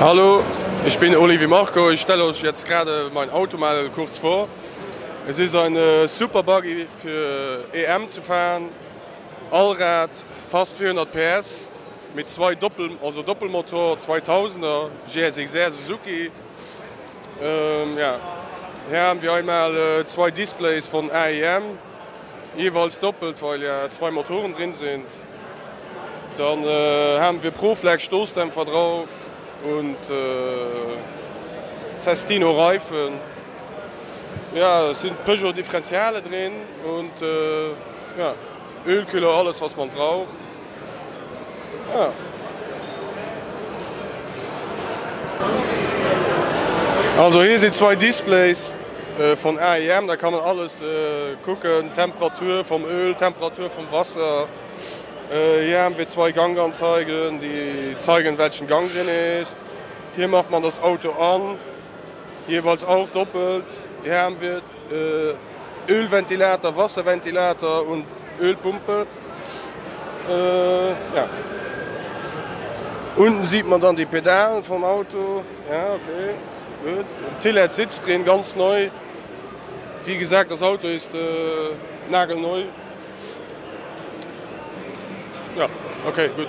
Hallo, ich bin Olivier Marco. Ich stelle euch jetzt gerade mein Auto mal kurz vor. Es ist eine super Buggy für EM zu fahren. Allrad, fast 400 PS mit zwei Doppel, also Doppelmotor 2000er GSXR Suzuki. Ähm, ja. Hier haben wir einmal äh, zwei Displays von AEM, jeweils doppelt, weil ja zwei Motoren drin sind. Dann äh, haben wir Proflex Stoßdämpfer drauf und äh, Cestino Reifen. Ja, es sind Peugeot Differentiale drin und äh, ja, Ölkühler, alles was man braucht. Ja. Also hier sind zwei Displays äh, von AEM, da kann man alles äh, gucken, Temperatur vom Öl, Temperatur vom Wasser. Hier haben wir zwei Ganganzeigen, die zeigen, welchen Gang drin ist. Hier macht man das Auto an, jeweils auch doppelt. Hier haben wir äh, Ölventilator, Wasserventilator und Ölpumpe. Äh, ja. Unten sieht man dann die Pedalen vom Auto. Ja, okay, gut. Tillet sitzt drin, ganz neu. Wie gesagt, das Auto ist äh, nagelneu. Ja, okay, gut.